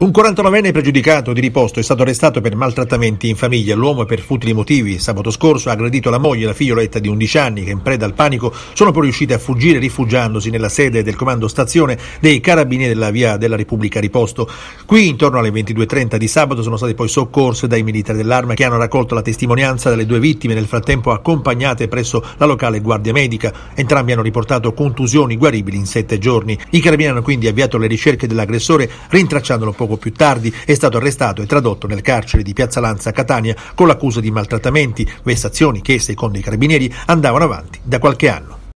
Un 49enne pregiudicato di riposto è stato arrestato per maltrattamenti in famiglia. L'uomo per futili motivi sabato scorso ha aggredito la moglie e la figlioletta di 11 anni che in preda al panico sono poi riuscite a fuggire rifugiandosi nella sede del comando stazione dei carabinieri della via della Repubblica Riposto. Qui intorno alle 22.30 di sabato sono state poi soccorse dai militari dell'arma che hanno raccolto la testimonianza delle due vittime nel frattempo accompagnate presso la locale guardia medica. Entrambi hanno riportato contusioni guaribili in sette giorni. I carabinieri hanno quindi avviato le ricerche dell'aggressore rintracciandolo poco più tardi è stato arrestato e tradotto nel carcere di Piazza Lanza a Catania con l'accusa di maltrattamenti, vessazioni che, secondo i carabinieri, andavano avanti da qualche anno.